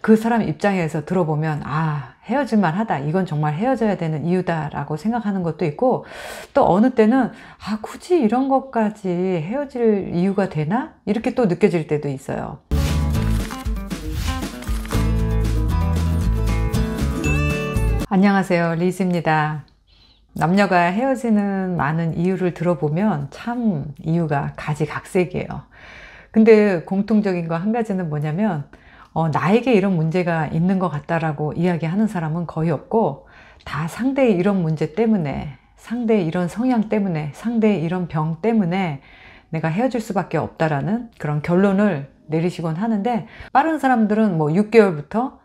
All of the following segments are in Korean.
그 사람 입장에서 들어보면 아 헤어질만 하다. 이건 정말 헤어져야 되는 이유다 라고 생각하는 것도 있고 또 어느 때는 아 굳이 이런 것까지 헤어질 이유가 되나? 이렇게 또 느껴질 때도 있어요. 안녕하세요. 리즈입니다. 남녀가 헤어지는 많은 이유를 들어보면 참 이유가 가지각색이에요. 근데 공통적인 거 한 가지는 뭐냐면 어, 나에게 이런 문제가 있는 것 같다라고 이야기하는 사람은 거의 없고 다 상대의 이런 문제 때문에 상대의 이런 성향 때문에 상대의 이런 병 때문에 내가 헤어질 수밖에 없다라는 그런 결론을 내리시곤 하는데 빠른 사람들은 뭐 6개월부터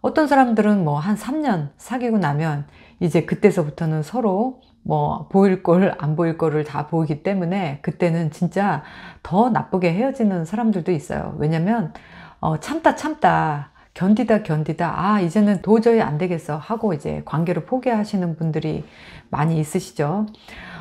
어떤 사람들은 뭐 한 3년 사귀고 나면 이제 그때서부터는 서로 뭐 보일 걸 안 보일 거를 다 보이기 때문에 그때는 진짜 더 나쁘게 헤어지는 사람들도 있어요. 왜냐면 어, 참다 참다 견디다 견디다. 아 이제는 도저히 안 되겠어 하고 이제 관계를 포기하시는 분들이 많이 있으시죠.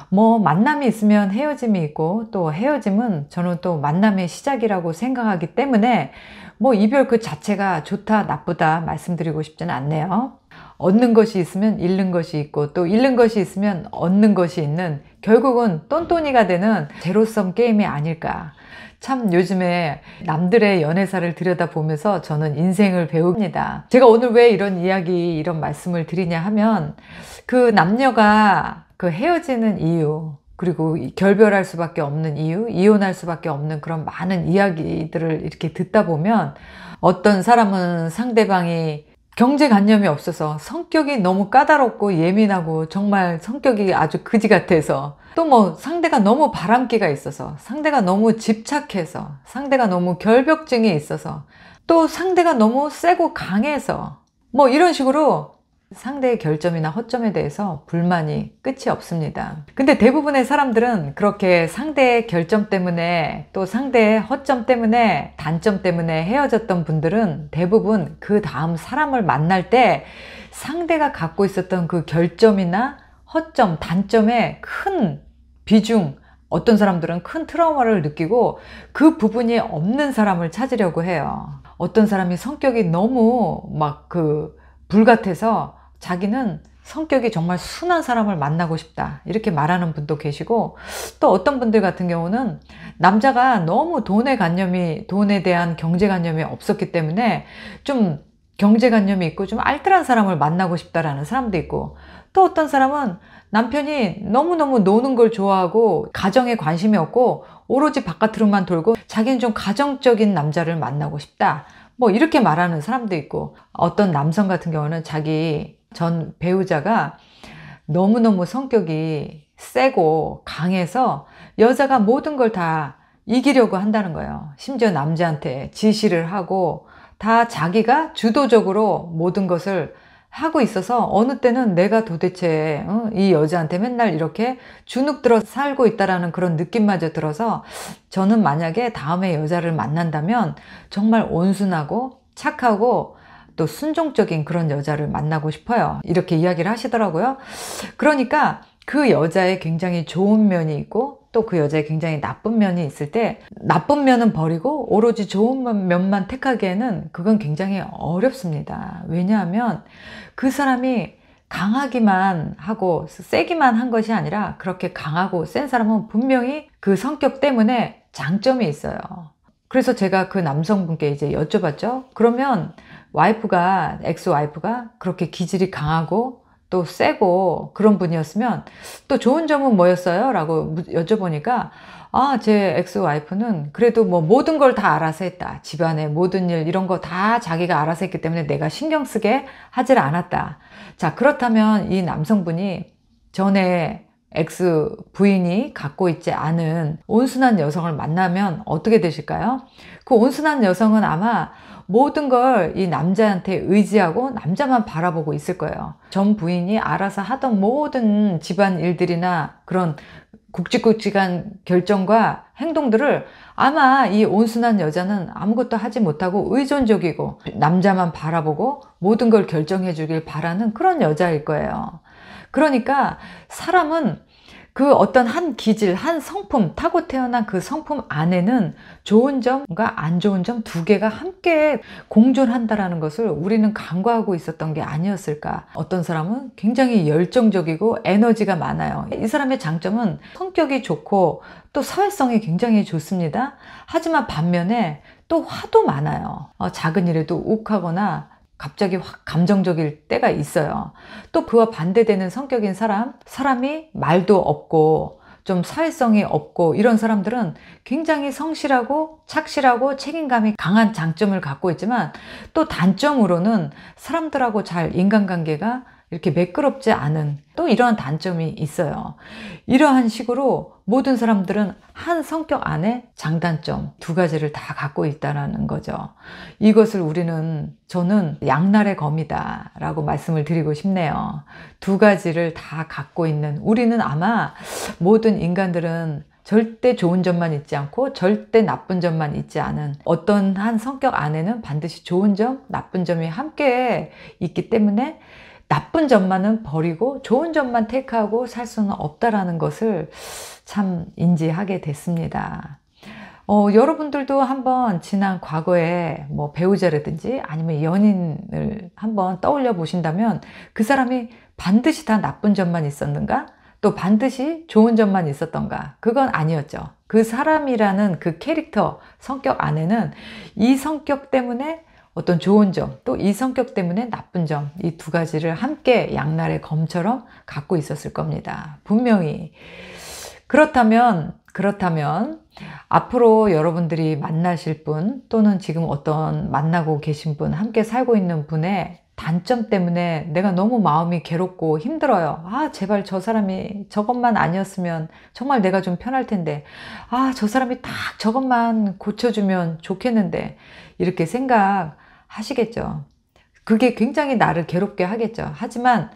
뭐 만남이 있으면 헤어짐이 있고 또 헤어짐은 저는 또 만남의 시작이라고 생각하기 때문에 뭐 이별 그 자체가 좋다 나쁘다 말씀드리고 싶지는 않네요 얻는 것이 있으면 잃는 것이 있고 또 잃는 것이 있으면 얻는 것이 있는 결국은 똔똔이가 되는 제로섬 게임이 아닐까 참 요즘에 남들의 연애사를 들여다보면서 저는 인생을 배웁니다. 제가 오늘 왜 이런 이야기, 이런 말씀을 드리냐 하면 그 남녀가 그 헤어지는 이유, 그리고 결별할 수밖에 없는 이유, 이혼할 수밖에 없는 그런 많은 이야기들을 이렇게 듣다 보면 어떤 사람은 상대방이 경제관념이 없어서 성격이 너무 까다롭고 예민하고 정말 성격이 아주 그지 같아서 또 뭐 상대가 너무 바람기가 있어서 상대가 너무 집착해서 상대가 너무 결벽증이 있어서 또 상대가 너무 세고 강해서 뭐 이런 식으로 상대의 결점이나 허점에 대해서 불만이 끝이 없습니다. 근데 대부분의 사람들은 그렇게 상대의 결점 때문에 또 상대의 허점 때문에 단점 때문에 헤어졌던 분들은 대부분 그 다음 사람을 만날 때 상대가 갖고 있었던 그 결점이나 허점, 단점에 큰 비중, 어떤 사람들은 큰 트라우마를 느끼고 그 부분이 없는 사람을 찾으려고 해요. 어떤 사람이 성격이 너무 막 그 불같아서 자기는 성격이 정말 순한 사람을 만나고 싶다. 이렇게 말하는 분도 계시고 또 어떤 분들 같은 경우는 남자가 너무 돈의 관념이 돈에 대한 경제관념이 없었기 때문에 좀 경제관념이 있고 좀 알뜰한 사람을 만나고 싶다라는 사람도 있고 또 어떤 사람은 남편이 너무너무 노는 걸 좋아하고 가정에 관심이 없고 오로지 바깥으로만 돌고 자기는 좀 가정적인 남자를 만나고 싶다. 뭐 이렇게 말하는 사람도 있고 어떤 남성 같은 경우는 자기 전 배우자가 너무너무 성격이 세고 강해서 여자가 모든 걸 다 이기려고 한다는 거예요. 심지어 남자한테 지시를 하고 다 자기가 주도적으로 모든 것을 하고 있어서 어느 때는 내가 도대체 어, 이 여자한테 맨날 이렇게 주눅 들어 살고 있다라는 그런 느낌마저 들어서 저는 만약에 다음에 여자를 만난다면 정말 온순하고 착하고 또 순종적인 그런 여자를 만나고 싶어요. 이렇게 이야기를 하시더라고요. 그러니까 그 여자의 굉장히 좋은 면이 있고 또 그 여자의 굉장히 나쁜 면이 있을 때 나쁜 면은 버리고 오로지 좋은 면만 택하기에는 그건 굉장히 어렵습니다. 왜냐하면 그 사람이 강하기만 하고 세기만 한 것이 아니라 그렇게 강하고 센 사람은 분명히 그 성격 때문에 장점이 있어요. 그래서 제가 그 남성분께 이제 여쭤봤죠. 그러면 wife가 ex wife가 그렇게 기질이 강하고 또 세고 그런 분이었으면 또 좋은 점은 뭐였어요? 라고 여쭤보니까 아, 제 ex wife는 그래도 뭐 모든 걸 다 알아서 했다. 집안의 모든 일 이런 거 다 자기가 알아서 했기 때문에 내가 신경 쓰게 하질 않았다. 자, 그렇다면 이 남성분이 전에 ex 부인이 갖고 있지 않은 온순한 여성을 만나면 어떻게 되실까요? 그 온순한 여성은 아마 모든 걸 이 남자한테 의지하고 남자만 바라보고 있을 거예요. 전 부인이 알아서 하던 모든 집안 일들이나 그런 굵직굵직한 결정과 행동들을 아마 이 온순한 여자는 아무것도 하지 못하고 의존적이고 남자만 바라보고 모든 걸 결정해 주길 바라는 그런 여자일 거예요. 그러니까 사람은 그 어떤 한 기질, 한 성품, 타고 태어난 그 성품 안에는 좋은 점과 안 좋은 점 두 개가 함께 공존한다라는 것을 우리는 간과하고 있었던 게 아니었을까. 어떤 사람은 굉장히 열정적이고 에너지가 많아요. 이 사람의 장점은 성격이 좋고 또 사회성이 굉장히 좋습니다. 하지만 반면에 또 화도 많아요. 어, 작은 일에도 욱하거나 갑자기 확 감정적일 때가 있어요. 또 그와 반대되는 성격인 사람, 사람이 말도 없고 좀 사회성이 없고 이런 사람들은 굉장히 성실하고 착실하고 책임감이 강한 장점을 갖고 있지만 또 단점으로는 사람들하고 잘 인간관계가 이렇게 매끄럽지 않은 또 이러한 단점이 있어요. 이러한 식으로 모든 사람들은 한 성격 안에 장단점 두 가지를 다 갖고 있다는 거죠. 이것을 우리는 저는 양날의 검이다 라고 말씀을 드리고 싶네요. 두 가지를 다 갖고 있는 우리는 아마 모든 인간들은 절대 좋은 점만 있지 않고 절대 나쁜 점만 있지 않은 어떤 한 성격 안에는 반드시 좋은 점, 나쁜 점이 함께 있기 때문에 나쁜 점만은 버리고 좋은 점만 테이크하고 살 수는 없다라는 것을 참 인지하게 됐습니다. 어, 여러분들도 한번 지난 과거에 뭐 배우자라든지 아니면 연인을 한번 떠올려 보신다면 그 사람이 반드시 다 나쁜 점만 있었는가? 또 반드시 좋은 점만 있었던가? 그건 아니었죠. 그 사람이라는 그 캐릭터, 성격 안에는 이 성격 때문에 어떤 좋은 점, 또 이 성격 때문에 나쁜 점, 이 두 가지를 함께 양날의 검처럼 갖고 있었을 겁니다. 분명히. 그렇다면, 그렇다면, 앞으로 여러분들이 만나실 분, 또는 지금 어떤 만나고 계신 분, 함께 살고 있는 분의 단점 때문에 내가 너무 마음이 괴롭고 힘들어요. 아, 제발 저 사람이 저것만 아니었으면 정말 내가 좀 편할 텐데. 아, 저 사람이 딱 저것만 고쳐주면 좋겠는데. 이렇게 생각 하시겠죠. 그게 굉장히 나를 괴롭게 하겠죠. 하지만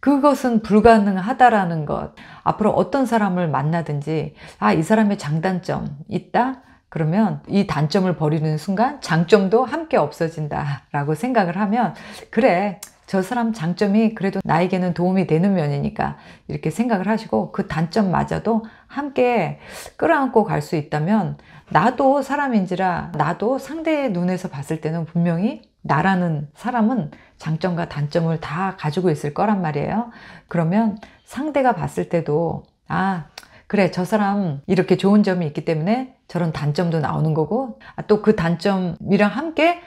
그것은 불가능하다라는 것. 앞으로 어떤 사람을 만나든지, 아, 이 사람의 장단점 있다? 그러면 이 단점을 버리는 순간 장점도 함께 없어진다 라고 생각을 하면, 그래, 저 사람 장점이 그래도 나에게는 도움이 되는 면이니까 이렇게 생각을 하시고 그 단점마저도 함께 끌어안고 갈 수 있다면 나도 사람인지라 나도 상대의 눈에서 봤을 때는 분명히 나라는 사람은 장점과 단점을 다 가지고 있을 거란 말이에요. 그러면 상대가 봤을 때도 아, 그래, 저 사람 이렇게 좋은 점이 있기 때문에 저런 단점도 나오는 거고 아, 또그 단점이랑 함께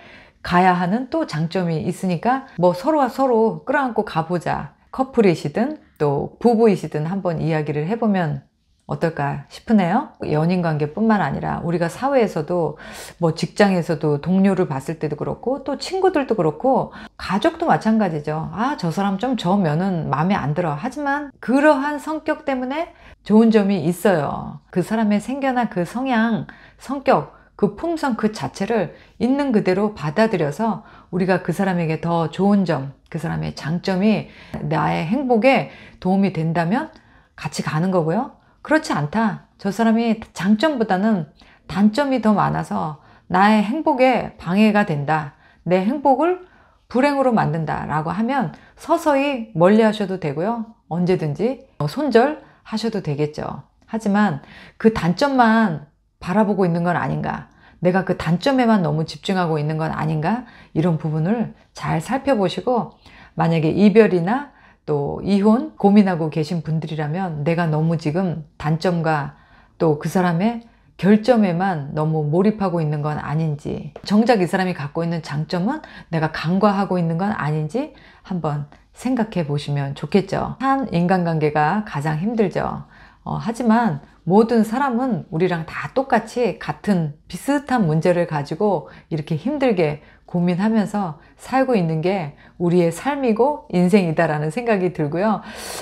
가야 하는 또 장점이 있으니까 뭐 서로와 서로 끌어안고 가보자. 커플이시든 또 부부이시든 한번 이야기를 해보면 어떨까 싶으네요. 연인 관계뿐만 아니라 우리가 사회에서도 뭐 직장에서도 동료를 봤을 때도 그렇고 또 친구들도 그렇고 가족도 마찬가지죠. 아, 저 사람 좀 저 면은 마음에 안 들어. 하지만 그러한 성격 때문에 좋은 점이 있어요. 그 사람의 생겨난 그 성향, 성격, 그 품성 그 자체를 있는 그대로 받아들여서 우리가 그 사람에게 더 좋은 점, 그 사람의 장점이 나의 행복에 도움이 된다면 같이 가는 거고요. 그렇지 않다. 저 사람이 장점보다는 단점이 더 많아서 나의 행복에 방해가 된다. 내 행복을 불행으로 만든다. 라고 하면 서서히 멀리 하셔도 되고요. 언제든지 손절 하셔도 되겠죠. 하지만 그 단점만 바라보고 있는 건 아닌가. 내가 그 단점에만 너무 집중하고 있는 건 아닌가? 이런 부분을 잘 살펴보시고 만약에 이별이나 또 이혼 고민하고 계신 분들이라면 내가 너무 지금 단점과 또 그 사람의 결점에만 너무 몰입하고 있는 건 아닌지 정작 이 사람이 갖고 있는 장점은 내가 간과하고 있는 건 아닌지 한번 생각해 보시면 좋겠죠. 한 인간관계가 가장 힘들죠. 어, 하지만 모든 사람은 우리랑 다 똑같이 같은 비슷한 문제를 가지고 이렇게 힘들게 고민하면서 살고 있는 게 우리의 삶이고 인생이다라는 생각이 들고요.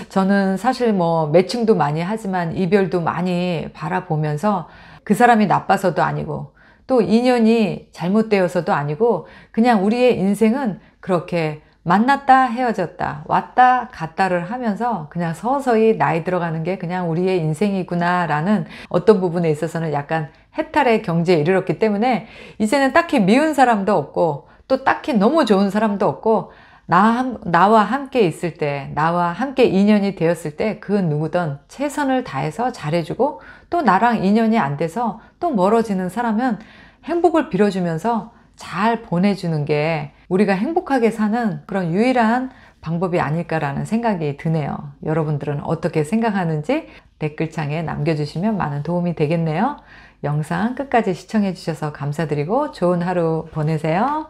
저는 사실 뭐 매칭도 많이 하지만 이별도 많이 바라보면서 그 사람이 나빠서도 아니고 또 인연이 잘못되어서도 아니고 그냥 우리의 인생은 그렇게 만났다 헤어졌다 왔다 갔다를 하면서 그냥 서서히 나이 들어가는 게 그냥 우리의 인생이구나 라는 어떤 부분에 있어서는 약간 해탈의 경지에 이르렀기 때문에 이제는 딱히 미운 사람도 없고 또 딱히 너무 좋은 사람도 없고 나, 나와 함께 있을 때, 나와 함께 인연이 되었을 때 그 누구든 최선을 다해서 잘해주고 또 나랑 인연이 안 돼서 또 멀어지는 사람은 행복을 빌어주면서 잘 보내주는 게 우리가 행복하게 사는 그런 유일한 방법이 아닐까라는 생각이 드네요. 여러분들은 어떻게 생각하는지 댓글창에 남겨주시면 많은 도움이 되겠네요. 영상 끝까지 시청해 주셔서 감사드리고 좋은 하루 보내세요.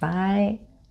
바이.